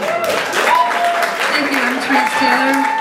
Thank you, I'm Teresa Taylor.